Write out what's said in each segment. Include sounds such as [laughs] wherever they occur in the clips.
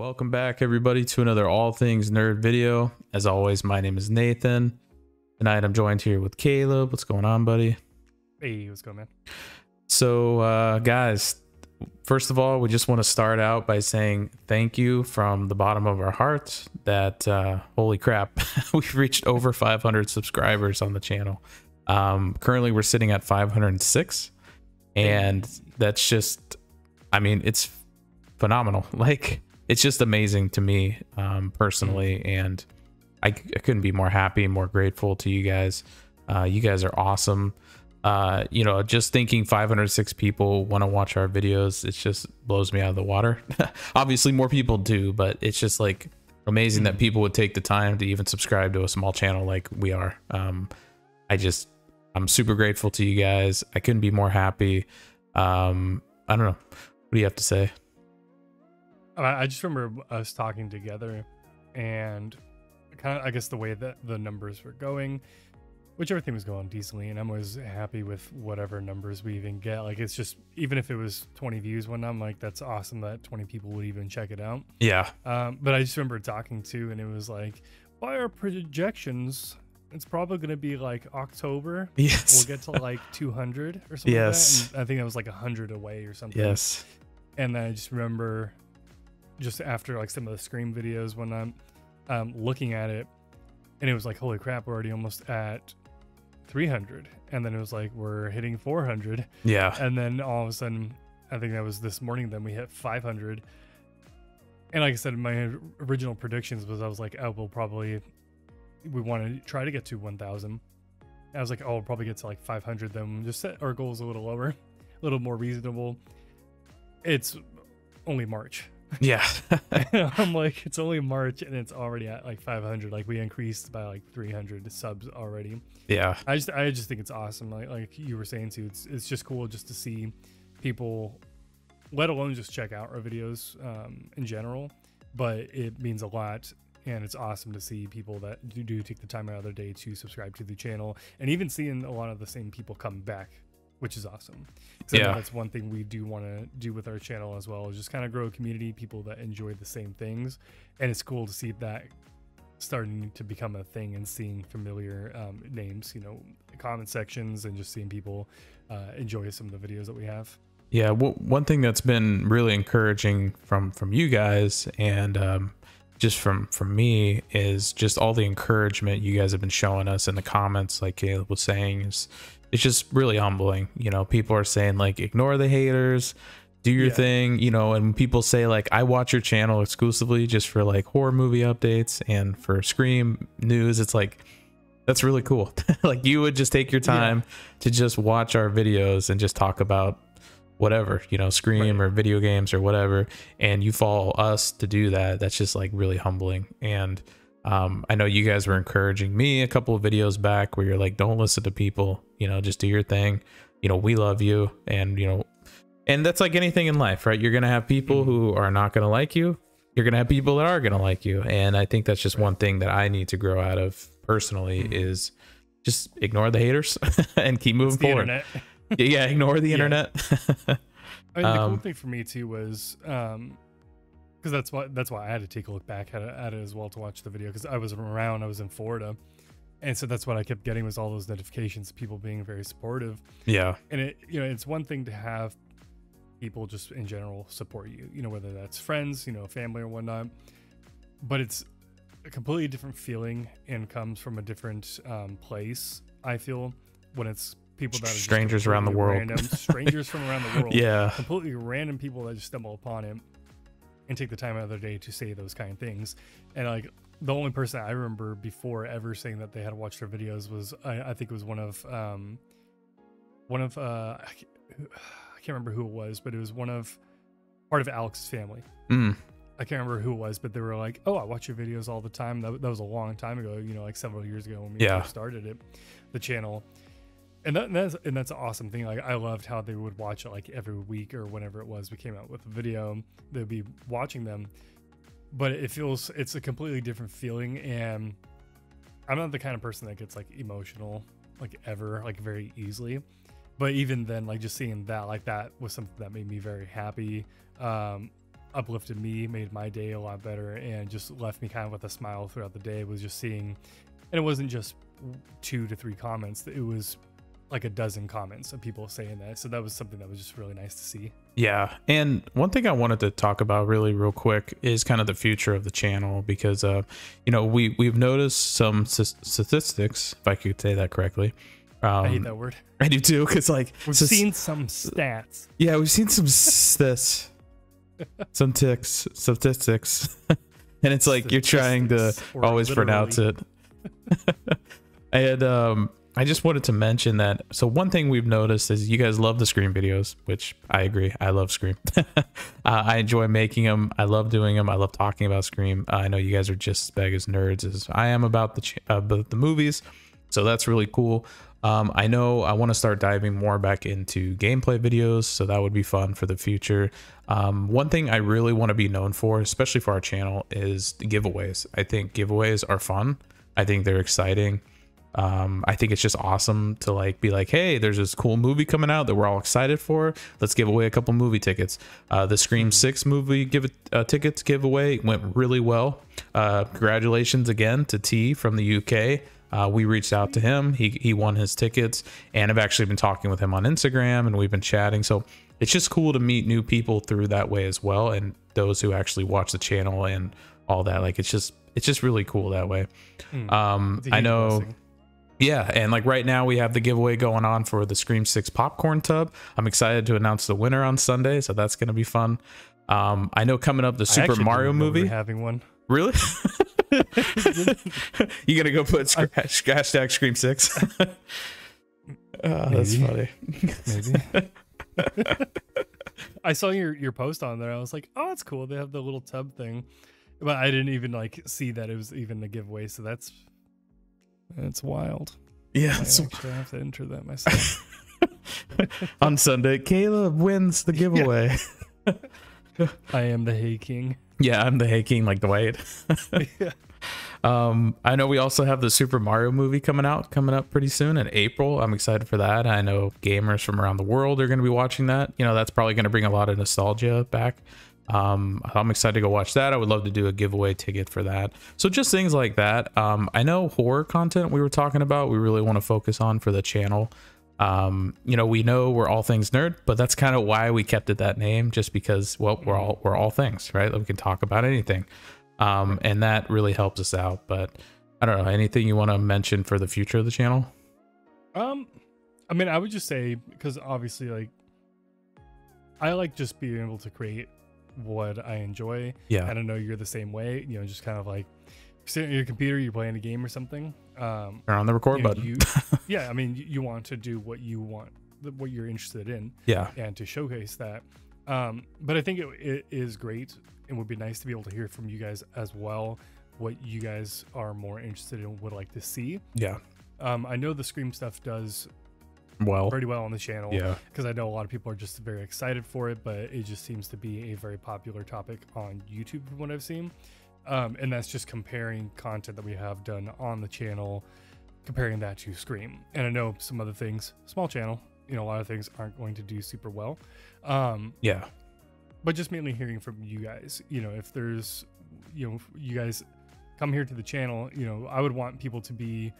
Welcome back, everybody, to another All Things Nerd video. As always, my name is Nathan. Tonight I'm joined here with Caleb. What's going on, buddy? Hey, what's going on, man? So, uh, guys, first of all, we just want to start out by saying thank you from the bottom of our hearts that, uh, holy crap, [laughs] we've reached over 500 subscribers on the channel. Um, currently, we're sitting at 506, and that's just, I mean, it's phenomenal. [laughs] Like, it's just amazing to me um, personally, and I, I couldn't be more happy, more grateful to you guys. Uh, you guys are awesome. Uh, you know, just thinking 506 people want to watch our videos, it just blows me out of the water. [laughs] Obviously, more people do, but it's just like amazing that people would take the time to even subscribe to a small channel like we are. Um, I just, I'm super grateful to you guys. I couldn't be more happy. Um, I don't know. What do you have to say? I just remember us talking together, and kind of, I guess, the way that the numbers were going, which everything was going decently, and I'm always happy with whatever numbers we even get. Like, it's just even if it was 20 views one, I'm like, that's awesome that 20 people would even check it out. Yeah. Um, but I just remember talking to, and it was like, by our projections, it's probably going to be like October. Yes. We'll get to like [laughs] 200 or something. Yes. Like that. And I think that was like 100 away or something. yes. and then I just remember just after like some of the Scream videos when I'm um, looking at it, and it was like, holy crap, we're already almost at 300, and then it was like we're hitting 400, Yeah. and then all of a sudden, I think that was this morning. Then we hit 500, and like I said, my original predictions was I was like, oh, we'll probably we want to try to get to 1,000. I was like, oh, we'll probably get to like 500. Then just set our goals a little lower, a little more reasonable. It's only March. Yeah. [laughs] [laughs] I'm like, it's only March and it's already at like 500. Like we increased by like 300 subs already. yeah. I just, I just think it's awesome. Like, like you were saying too, it's, it's just cool just to see people, let alone just check out our videos um, in general. But it means a lot, and it's awesome to see people that do, do take the time out of their day to subscribe to the channel, and even seeing a lot of the same people come back, which is awesome. Yeah. that's one thing we do want to do with our channel as well, is just kind of grow a community, people that enjoy the same things, and it's cool to see that starting to become a thing and seeing familiar um, names, you know, comment sections and just seeing people uh, enjoy some of the videos that we have. Yeah, w- one thing that's been really encouraging from from you guys and um, just from from me is just all the encouragement you guys have been showing us in the comments. Like Caleb was saying, is it's just really humbling. You know, people are saying like ignore the haters, do your Yeah. thing. You know, and people say like I watch your channel exclusively just for like horror movie updates and for Scream news. It's like that's really cool. [laughs] like you would just take your Yeah. time to just watch our videos and just talk about whatever you know scream Right. or video games or whatever and you follow us to do that that's just like really humbling and um, i know you guys were encouraging me a couple of videos back where you're like don't listen to people you know just do your thing. You know we love you. And you know and that's like anything in life right? You're gonna have people Mhm. who are not gonna like you. You're gonna have people that are gonna like you. And i think that's just one thing that i need to grow out of personally Mhm. is just ignore the haters [laughs] and keep moving forward. yeah ignore the [laughs] Yeah. internet. [laughs] I mean, the cool Um, thing for me too was um because that's why that's why I had to take a look back at it, at it as well to watch the video because I was around, I was in Florida, and so that's what I kept getting was all those notifications, people being very supportive, yeah. And it you know it's one thing to have people just in general support you, you know whether that's friends, you know family or whatnot, but it's a completely different feeling and comes from a different um, place. I feel when it's people that are Strangers around the world. random, strangers from around the [laughs] world, yeah. Completely random people that just stumble upon it and take the time out of their day to say those kind of things. And like the only person I remember before ever saying that they had watched our videos was I, I think it was one of um one of uh I can't, [sighs] I can't remember who it was, but it was one of part of Alex's family. Mm, I can't remember who it was, but they were like, "Oh, I watch your videos all the time." That, that was a long time ago, you know, like several years ago when we Yeah. started it, the channel. And that, and that's and that's an awesome thing. Like I loved how they would watch it like every week or whenever it was we came out with a video. They'd be watching them, but it feels it's a completely different feeling. And I'm not the kind of person that gets like emotional like ever like very easily. But even then, like just seeing that like that was something that made me very happy. Um, uplifted me, made my day a lot better, and just left me kind of with a smile throughout the day. Was just seeing, and it wasn't just two to three comments. It was like a dozen comments of people saying that. So that was something that was just really nice to see. Yeah. And one thing I wanted to talk about really real quick is kind of the future of the channel because uh you know, we we've noticed some s- statistics, if I could say that correctly. Um, I hate that word. [laughs] I do too cuz like [laughs] We've seen some stats. Yeah, we've seen some s- this [laughs] some ticks statistics. and it's like you're trying to Statistics, always pronounce it. and um I just wanted to mention that. So one thing we've noticed is you guys love the Scream videos, which I agree. I love Scream. [laughs] uh, I enjoy making them. I love doing them. I love talking about Scream. Uh, I know you guys are just as big as nerds as I am about the uh, the movies, so that's really cool. Um, I know I want to start diving more back into gameplay videos, so that would be fun for the future. Um, one thing I really want to be known for, especially for our channel, is giveaways. I think giveaways are fun. I think they're exciting um i think it's just awesome to like be like hey there's this cool movie coming out that we're all excited for. Let's give away a couple movie tickets. Uh the scream 6 movie give it uh, tickets giveaway went really well. Uh congratulations again to t from the uk uh, we reached out to him. He, he won his tickets and i've actually been talking with him on instagram and we've been chatting. So it's just cool to meet new people through that way as well and those who actually watch the channel and all that. Like it's just it's just really cool that way. Um It's a i know blessing. Yeah, and like right now we have the giveaway going on for the Scream 6 popcorn tub. I'm excited to announce the winner on Sunday, so that's going to be fun. Um, I know coming up the I Super Mario didn't know we movie. having one. Really? [laughs] you gonna go put scr- hashtag Scream 6? Oh, [laughs] that's funny. Maybe. [laughs] I saw your your post on there. I was like, oh, that's cool. They have the little tub thing, but I didn't even like see that it was even a giveaway. So that's that's wild. Yeah, I it's actually have to enter that myself. [laughs] on Sunday. Caleb wins the giveaway. [laughs] I am the Hay King. Yeah, I'm the Hay King like Dwight. [laughs] yeah. Um, I know we also have the Super Mario movie coming out, coming up pretty soon in April. I'm excited for that. I know gamers from around the world are going to be watching that. You know, that's probably going to bring a lot of nostalgia back. Um, I'm excited to go watch that. I would love to do a giveaway ticket for that. So just things like that. Um, I know horror content we were talking about. We really want to focus on for the channel. Um, you know, we know we're all things nerd, but that's kind of why we kept it that name, just because well, we're all we're all things, right? We can talk about anything um, and that really helps us out. But I don't know anything you want to mention for the future of the channel. Um, I mean, I would just say because obviously, like, I like just being able to create what I enjoy. Yeah, I don't know you're the same way. You know, just kind of like sitting at your computer, you're playing a game or something. Um, turn on the record you know, button. you- [laughs] yeah, I mean, you, you want to do what you want, what you're interested in, yeah, and to showcase that. Um, but I think it, it is great and would be nice to be able to hear from you guys as well what you guys are more interested in, would like to see. yeah. Um, I know the Scream stuff does Well, pretty well on the channel yeah, because I know a lot of people are just very excited for it, but it just seems to be a very popular topic on YouTube from what I've seen. Um, and that's just comparing content that we have done on the channel, comparing that to Scream. And I know some other things, small channel, you know, a lot of things aren't going to do super well. Um, yeah, but just mainly hearing from you guys, you know, if there's, you know, you guys come here to the channel, you know, I would want people to be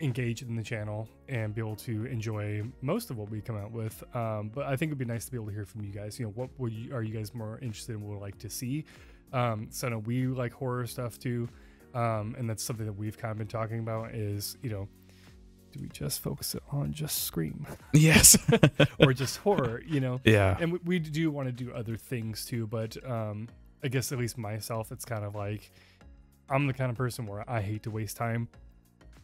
engaged in the channel and be able to enjoy most of what we come out with. Um, but I think it'd be nice to be able to hear from you guys. You know, what would you, are you guys more interested in? Would like to see? Um, so I know we like horror stuff too, um, and that's something that we've kind of been talking about. Is you know, do we just focus it on just Scream yes, [laughs] or just horror? You know, yeah, and we, we do want to do other things too but um i guess at least myself it's kind of like i'm the kind of person where i hate to waste time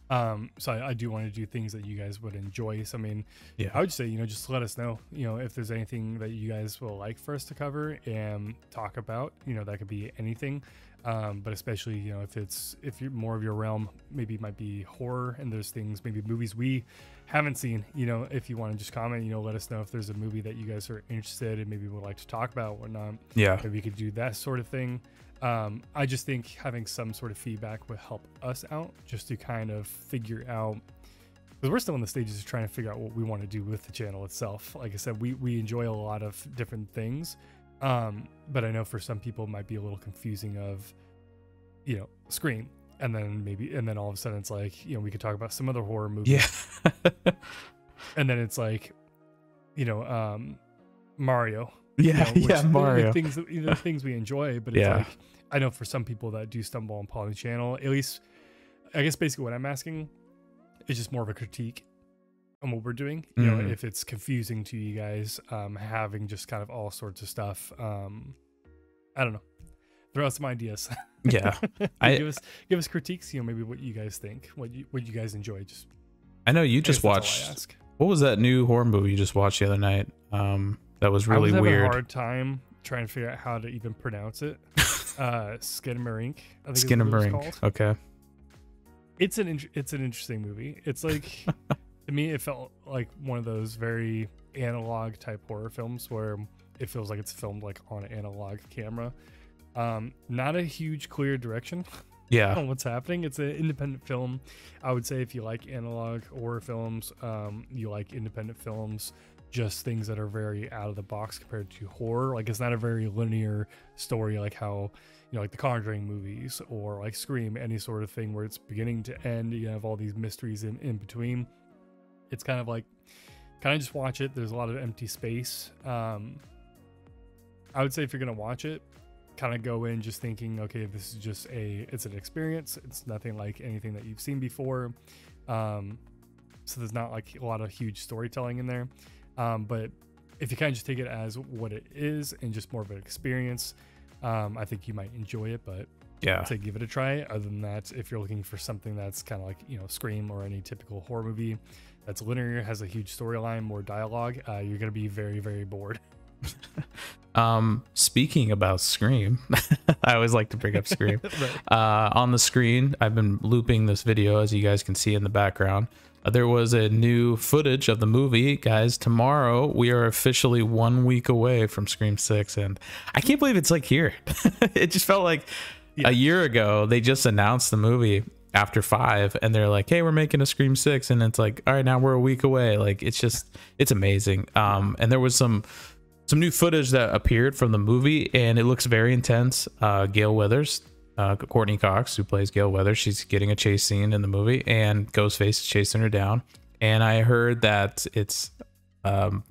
um so i, I do want to do things that you guys would enjoy so i mean yeah. i would say you know just let us know you know if there's anything that you guys will like for us to cover and talk about you know that could be anything um, but especially you know if it's if you're more of your realm maybe it might be horror and there's things maybe movies we haven't seen you know if you want to just comment you know let us know if there's a movie that you guys are interested in maybe would like to talk about whatnot yeah. maybe we could do that sort of thing um, i just think having some sort of feedback would help us out just to kind of figure out because we're still in the stages of trying to figure out what we want to do with the channel itself like i said we, we enjoy a lot of different things Um, but I know for some people it might be a little confusing of, you know, Scream, and then maybe, and then all of a sudden it's like, you know, we could talk about some other horror movie, Yeah. [laughs] and then it's like, you know, um, Mario. Yeah. you know, [laughs] yeah. Mario. Things, the things we enjoy, but Yeah. like, I know for some people that do stumble on Channel, at least, I guess basically what I'm asking is just more of a critique on what we're doing. You know, Mhm. if it's confusing to you guys, um, having just kind of all sorts of stuff. Um, I don't know. Throw out some ideas. [laughs] Yeah. I- give us give us critiques. You know, maybe what you guys think, what you what you guys enjoy. Just I know you I just that's all I watched. What was that new horror movie you just watched the other night? Um, that was really I was weird. a hard time trying to figure out how to even pronounce it. [laughs] uh, Skinamarink. I think is what it Skinamarink. Okay. it's an int- it's an interesting movie. It's like [laughs] to me, it felt like one of those very analog type horror films where it feels like it's filmed like on an analog camera. Um, not a huge clear direction [laughs] Yeah. on what's happening. It's an independent film. I would say if you like analog horror films, um, you like independent films, just things that are very out of the box compared to horror. Like it's not a very linear story like how you know like the Conjuring movies or like Scream, any sort of thing where it's beginning to end. You have all these mysteries in, in between. It's kind of like kind of just watch it. There's a lot of empty space. Um, I would say if you're gonna watch it, kind of go in just thinking, okay, this is just a it's an experience. It's nothing like anything that you've seen before. Um, so there's not like a lot of huge storytelling in there. Um, but if you kind of just take it as what it is and just more of an experience, um, I think you might enjoy it. But Yeah. Say give it a try. Other than that, if you're looking for something that's kind of like you know Scream or any typical horror movie that's linear, has a huge storyline, more dialogue, uh, you're gonna be very very bored. [laughs] Um, speaking about Scream, [laughs] I always like to bring up Scream. [laughs] right. uh, on the screen. I've been looping this video as you guys can see in the background. Uh, there was a new footage of the movie, guys. Tomorrow we are officially one week away from Scream Six, and I can't believe it's like here. [laughs] it just felt like Yeah. a year ago they just announced the movie after five, and they're like, "Hey, we're making a Scream Six," and it's like, "All right, now we're a week away." Like it's just it's amazing. Um, and there was some some new footage that appeared from the movie and it looks very intense uh Gale weathers uh Courteney Cox who plays Gale Weather, she's getting a chase scene in the movie and ghostface is chasing her down. And i heard that it's um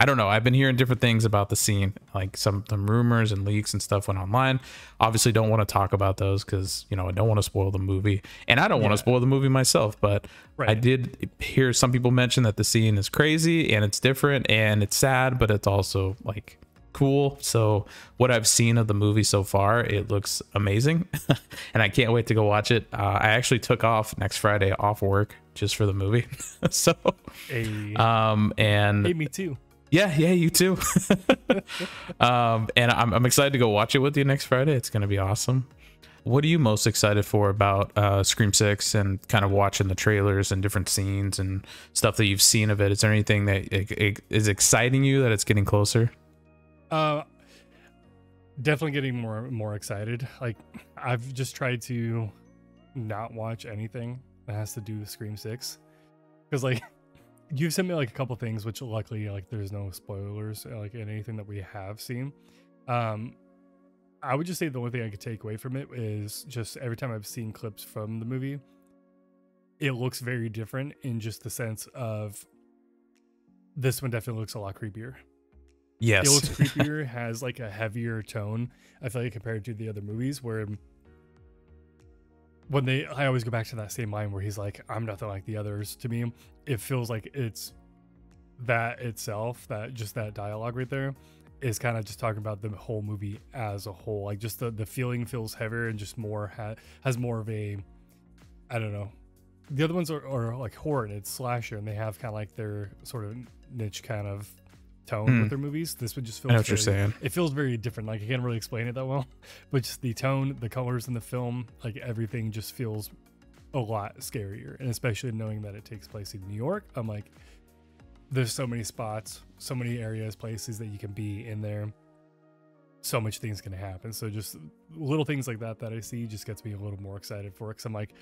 i don't know i've been hearing different things about the scene like some some rumors and leaks and stuff went online. Obviously don't want to talk about those because you know i don't want to spoil the movie. And i don't want to spoil the movie myself but I did hear some people mention that the scene is crazy and it's different and it's sad, but it's also like cool. So what I've seen of the movie so far, it looks amazing, [laughs] and I can't wait to go watch it. Uh, I actually took off next Friday off work just for the movie, [laughs] so A, um and hey, me too. yeah, yeah, you too. [laughs] um, and I'm, I'm excited to go watch it with you next Friday. It's going to be awesome. What are you most excited for about uh, Scream Six and kind of watching the trailers and different scenes and stuff that you've seen of it? Is there anything that i- i- exciting you that it's getting closer? Uh, definitely getting more more excited. Like I've just tried to not watch anything that has to do with Scream Six, because like [laughs] you've sent me like a couple things, which luckily like there's no spoilers uh, like in anything that we have seen. Um, I would just say the only thing I could take away from it is just every time I've seen clips from the movie, it looks very different in just the sense of this one definitely looks a lot creepier Yes. it looks [laughs] creepier, has like a heavier tone. I feel like compared to the other movies, where when they, I always go back to that same line where he's like, "I'm nothing like the others." To me, it feels like it's that itself, that just that dialogue right there, is kind of just talking about the whole movie as a whole. Like just the the feeling feels heavier and just more ha- has more of a, I don't know. The other ones are, are like horror and it's slasher, and they have kind of like their sort of niche kind of tone Hmm. with their movies. This would just feel. I know what you're saying. it feels very different. Like I can't really explain it that well, [laughs] but just the tone, the colors in the film, like everything just feels a lot scarier. And especially knowing that it takes place in New York, I'm like, there's so many spots, so many areas, places that you can be in there. So much things can happen. So just little things like that that I see just gets me a little more excited for it. Cause I'm like,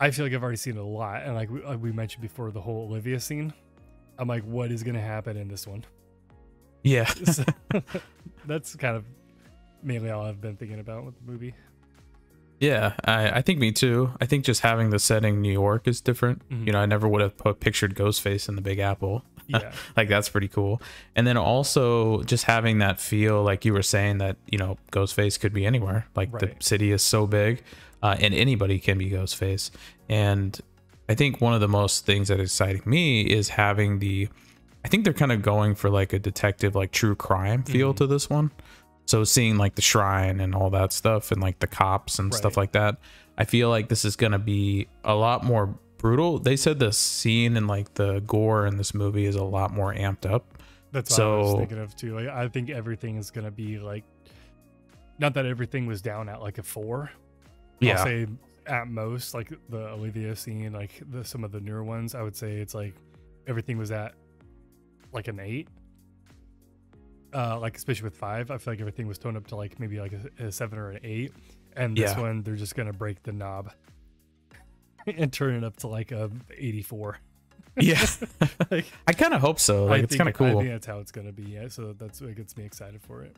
I feel like I've already seen it a lot. And like we, like we mentioned before, the whole Olivia scene. I'm like, what is gonna happen in this one? Yeah. [laughs] So- [laughs] that's kind of mainly all I've been thinking about with the movie. Yeah, I, I think me too. I think just having the setting New York is different. Mhm. You know, I never would have put, pictured Ghostface in the Big Apple. [laughs] Yeah, like that's pretty cool. And then also just having that feel, like you were saying, that you know Ghostface could be anywhere. Like the city is so big, uh, and anybody can be Ghostface. And I think one of the most things that exciting me is having the. I think they're kind of going for like a detective, like true crime feel Mhm. to this one. So seeing like the shrine and all that stuff, and like the cops and stuff like that, I feel like this is gonna be a lot more brutal. They said the scene and like the gore in this movie is a lot more amped up. that's what I was So- thinking of too. Like, I think everything is gonna be like, not that everything was down at like a four. Yeah. I'll say at most like the Olivia scene, like the some of the newer ones. I would say it's like everything was at like an eight. Uh, like especially with five, I feel like everything was toned up to like maybe like a, a seven or an eight, and this Yeah. one they're just gonna break the knob [laughs] and turn it up to like a eighty-four. Yeah. [laughs] Like, I kind of hope so. Like I it's kind of cool. I think that's how it's gonna be. Yeah, so that's what gets me excited for it.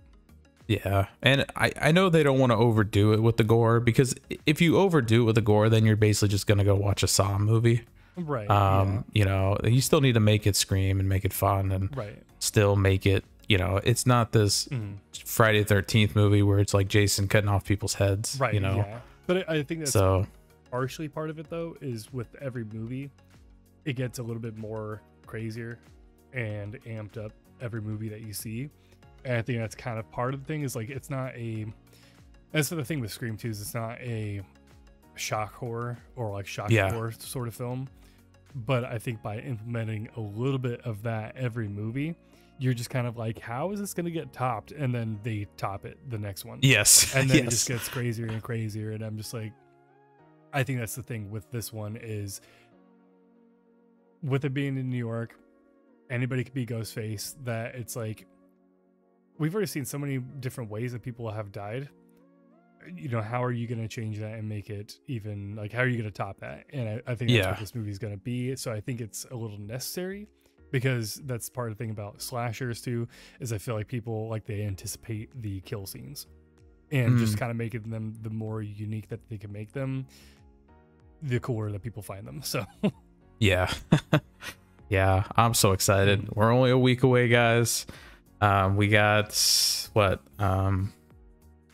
Yeah. And I I know they don't want to overdo it with the gore because if you overdo it with the gore, then you're basically just gonna go watch a Saw movie. Right. Um, you know, you still need to make it scream and make it fun and. Right. still make it. You know, it's not this Mhm. Friday Thirteenth movie where it's like Jason cutting off people's heads. Right. You know. Yeah. But I I think that's So partially part of it though is with every movie it gets a little bit more crazier and amped up every movie that you see and i think that's kind of part of the thing is like it's not a that's the thing with scream 2 is it's not a shock horror or like shock Yeah. horror sort of film but i think by implementing a little bit of that every movie you're just kind of like how is this going to get topped and then they top it the next one yes. [laughs] and then yes. it just gets crazier and crazier and i'm just like i think that's the thing with this one is with it being in new york anybody could be ghostface that it's like we've already seen so many different ways that people have died you know how are you going to change that and make it even like how are you going to top that and i, I think that's Yeah. what this movie is going to be so i think it's a little necessary because that's part of the thing about slashers too is i feel like people like they anticipate the kill scenes and just Mm. kind of making them the more unique that they can make them the cooler that people find them [laughs] so Yeah. [laughs] yeah, I'm so excited. We're only a week away, guys. Um, we got what? Um,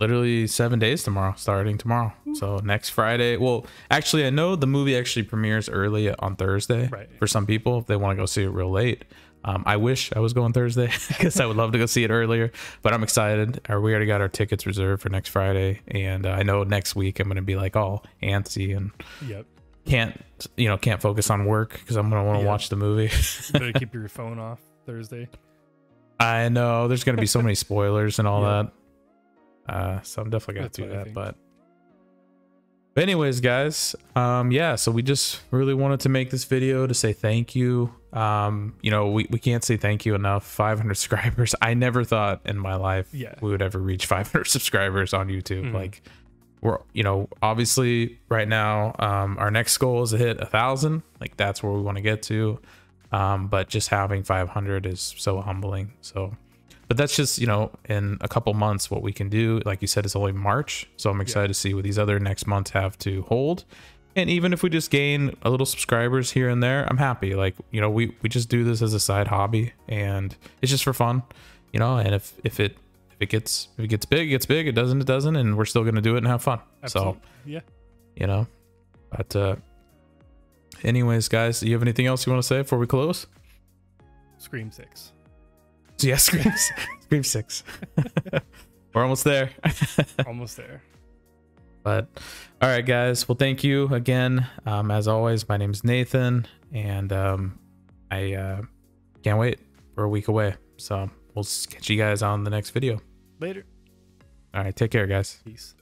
literally seven days tomorrow, starting tomorrow. So next Friday. Well, actually, I know the movie actually premieres early on Thursday Right. for some people if they want to go see it real late. Um, I wish I was going Thursday [laughs] because I would love to go see it earlier, but I'm excited. We already got our tickets reserved for next Friday, and uh, I know next week I'm going to be like all antsy and yep can't you know can't focus on work because I'm gonna want to Yeah. watch the movie. better [laughs] keep your phone off thursday I know there's gonna be so many spoilers and all [laughs] Yeah. that. Uh, so I'm definitely gonna That's do that. But but anyways, guys, um, yeah. So we just really wanted to make this video to say thank you. Um, you know, we we can't say thank you enough. 500 [laughs] subscribers. I never thought in my life Yeah. we would ever reach 500 [laughs] subscribers on YouTube. Mhm. Like we're you know obviously right now um our next goal is to hit a thousand like that's where we want to get to um but just having 500 is so humbling. So but that's just you know in a couple months what we can do. Like you said it's only march. So i'm excited to see what these other next months have to hold. And even if we just gain a little subscribers here and there i'm happy. Like you know we we just do this as a side hobby and it's just for fun you know and if if it if it gets if it gets big it gets big. It doesn't it doesn't. And we're still gonna do it and have fun. Absolutely. so yeah. you know but uh anyways guys do you have anything else you want to say before we close? Scream six. Yeah scream, [laughs] scream six. [laughs] We're almost there. [laughs] Almost there. But all right guys. Well thank you again. Um as always my name's nathan and um i uh can't wait. We're a week away so we'll catch you guys on the next video. Later. All right take care guys. Peace